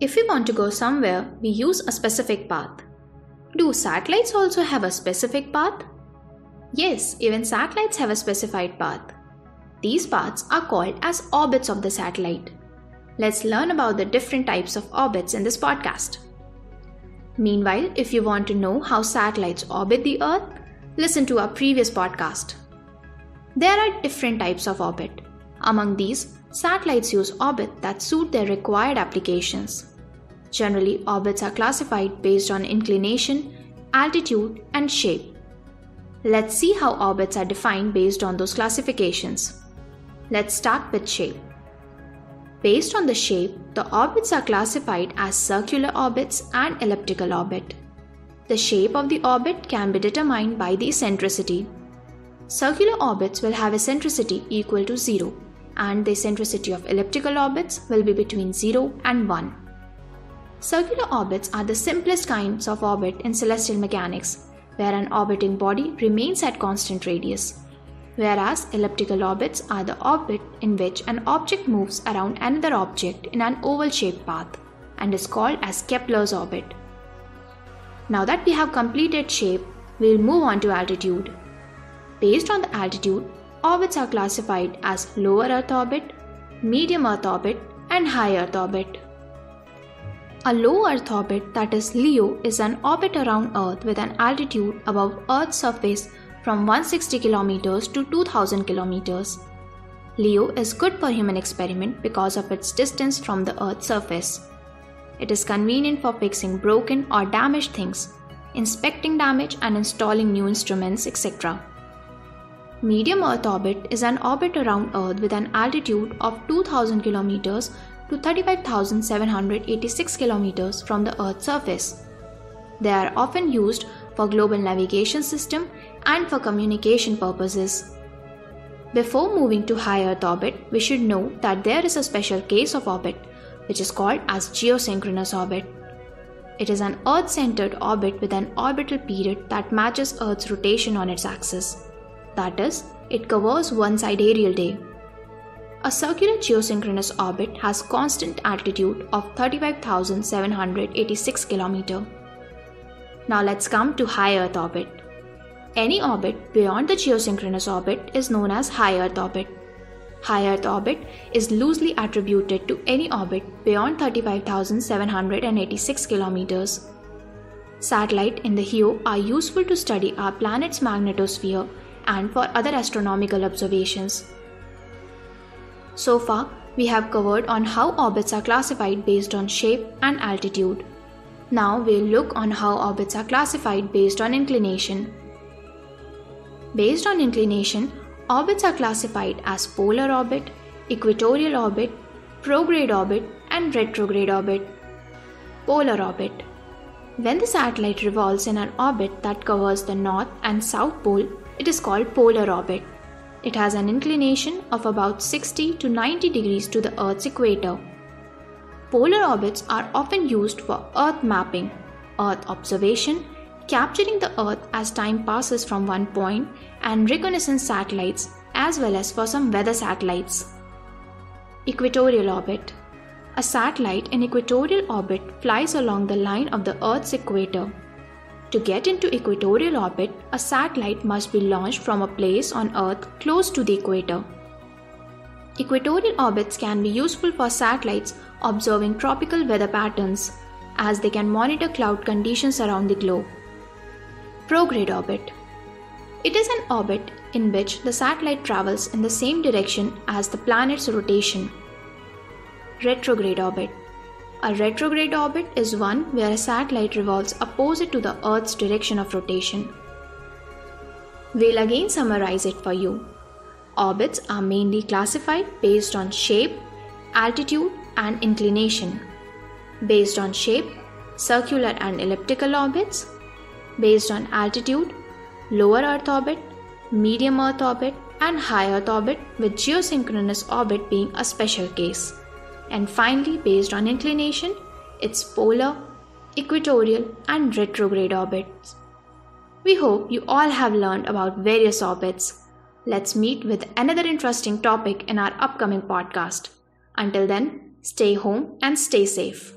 If we want to go somewhere, we use a specific path. Do satellites also have a specific path? Yes, even satellites have a specified path. These paths are called as orbits of the satellite. Let's learn about the different types of orbits in this podcast. Meanwhile, if you want to know how satellites orbit the Earth, listen to our previous podcast. There are different types of orbit. Among these, satellites use orbit that suit their required applications. Generally, orbits are classified based on inclination, altitude, and shape. Let's see how orbits are defined based on those classifications. Let's start with shape. Based on the shape, the orbits are classified as circular orbits and elliptical orbit. The shape of the orbit can be determined by the eccentricity. Circular orbits will have eccentricity equal to 0 and the eccentricity of elliptical orbits will be between 0 and 1. Circular orbits are the simplest kinds of orbit in celestial mechanics, where an orbiting body remains at constant radius, whereas elliptical orbits are the orbit in which an object moves around another object in an oval shaped path and is called as Kepler's orbit. Now that we have completed shape, we'll move on to altitude. Based on the altitude, orbits are classified as lower Earth orbit, medium Earth orbit, and high Earth orbit. A low Earth orbit, that is LEO, is an orbit around Earth with an altitude above Earth's surface from 160 km to 2000 km. LEO is good for human experiment because of its distance from the Earth's surface. It is convenient for fixing broken or damaged things, inspecting damage and installing new instruments, etc. Medium Earth orbit is an orbit around Earth with an altitude of 2000 km to 35,786 km from the Earth's surface. They are often used for global navigation system and for communication purposes. Before moving to high Earth orbit, we should know that there is a special case of orbit which is called as geosynchronous orbit. It is an Earth-centered orbit with an orbital period that matches Earth's rotation on its axis. That is, it covers one sidereal day. A circular geosynchronous orbit has constant altitude of 35,786 km. Now let's come to high Earth orbit. Any orbit beyond the geosynchronous orbit is known as high Earth orbit. High Earth orbit is loosely attributed to any orbit beyond 35,786 km. Satellites in the HEO are useful to study our planet's magnetosphere and for other astronomical observations. So far, we have covered on how orbits are classified based on shape and altitude. Now we'll look on how orbits are classified based on inclination. Based on inclination, orbits are classified as polar orbit, equatorial orbit, prograde orbit, and retrograde orbit. Polar orbit. When the satellite revolves in an orbit that covers the north and south pole, it is called polar orbit. It has an inclination of about 60 to 90 degrees to the Earth's equator. Polar orbits are often used for Earth mapping, Earth observation, capturing the Earth as time passes from one point, and reconnaissance satellites, as well as for some weather satellites. Equatorial orbit A satellite in equatorial orbit flies along the line of the Earth's equator. To get into equatorial orbit, a satellite must be launched from a place on Earth close to the equator. Equatorial orbits can be useful for satellites observing tropical weather patterns, as they can monitor cloud conditions around the globe. Prograde orbit It is an orbit in which the satellite travels in the same direction as the planet's rotation. Retrograde orbit a retrograde orbit is one where a satellite revolves opposite to the Earth's direction of rotation. We'll again summarize it for you. Orbits are mainly classified based on shape, altitude, and inclination. Based on shape, circular and elliptical orbits. Based on altitude, lower Earth orbit, medium Earth orbit, and high Earth orbit, with geosynchronous orbit being a special case and finally, based on inclination, its polar, equatorial, and retrograde orbits. We hope you all have learned about various orbits. Let's meet with another interesting topic in our upcoming podcast. Until then, stay home and stay safe.